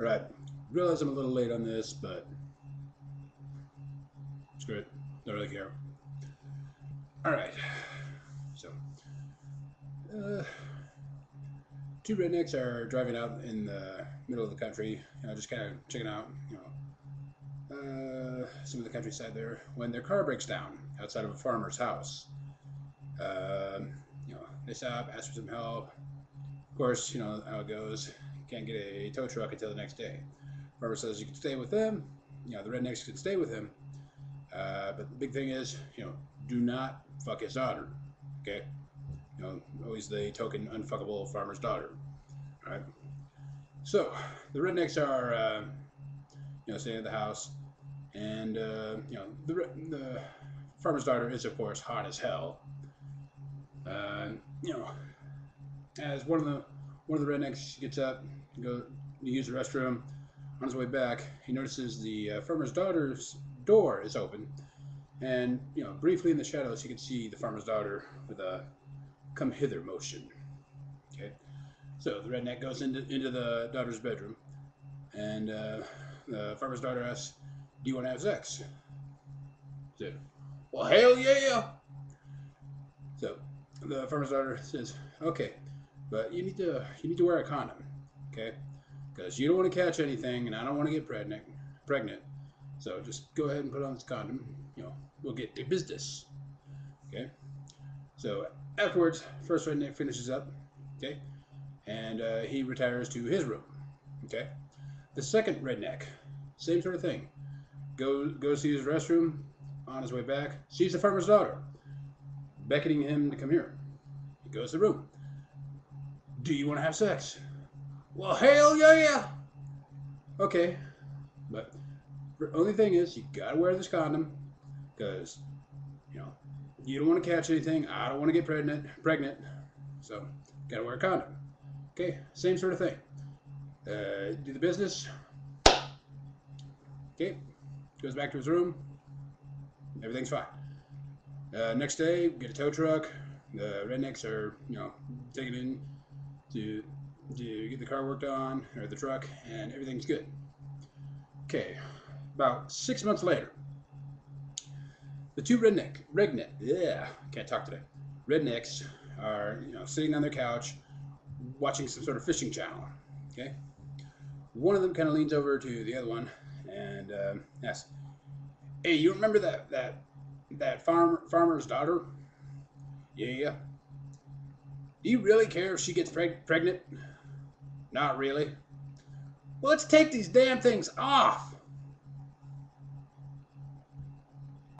Right. Realize I'm a little late on this, but screw it. Don't really care. All right. So, uh, two rednecks are driving out in the middle of the country, you know, just kind of checking out, you know, uh, some of the countryside there, when their car breaks down outside of a farmer's house. Um, you know, they stop, ask for some help. Of course, you know how it goes. Can't get a tow truck until the next day. Farmer says you can stay with them. You know, the rednecks can stay with him. Uh, but the big thing is, you know, do not fuck his daughter. Okay? You know, always the token unfuckable farmer's daughter. All right? So, the rednecks are, uh, you know, staying at the house. And, uh, you know, the, the farmer's daughter is, of course, hot as hell. Uh, you know, as one of the one of the rednecks gets up, go to use the restroom. On his way back, he notices the uh, farmer's daughter's door is open, and you know, briefly in the shadows, he can see the farmer's daughter with a "come hither" motion. Okay, so the redneck goes into into the daughter's bedroom, and uh, the farmer's daughter asks, "Do you want to have sex?" Said, "Well, hell yeah!" So the farmer's daughter says, "Okay, but you need to you need to wear a condom, okay? Because you don't want to catch anything, and I don't want to get pregnant. Pregnant. So just go ahead and put on this condom. You know, we'll get to business, okay? So afterwards, first redneck finishes up, okay, and uh, he retires to his room, okay. The second redneck, same sort of thing. Go goes to his restroom. On his way back, sees the farmer's daughter, beckoning him to come here. He goes to the room. Do you want to have sex? Well, hell yeah! Yeah Okay, but the only thing is, you gotta wear this condom, because, you know, you don't want to catch anything. I don't want to get pregnant. Pregnant, so gotta wear a condom. Okay, same sort of thing. Uh, do the business. Okay, goes back to his room. Everything's fine. Uh, next day, get a tow truck. The rednecks are, you know, taking in to to get the car worked on or the truck, and everything's good. Okay, about six months later, the two redneck redneck yeah can't talk today rednecks are you know sitting on their couch watching some sort of fishing channel. Okay, one of them kind of leans over to the other one and um, asks, "Hey, you remember that that that farmer farmer's daughter? Yeah. Do you really care if she gets preg- pregnant? Not really. Well, let's take these damn things off.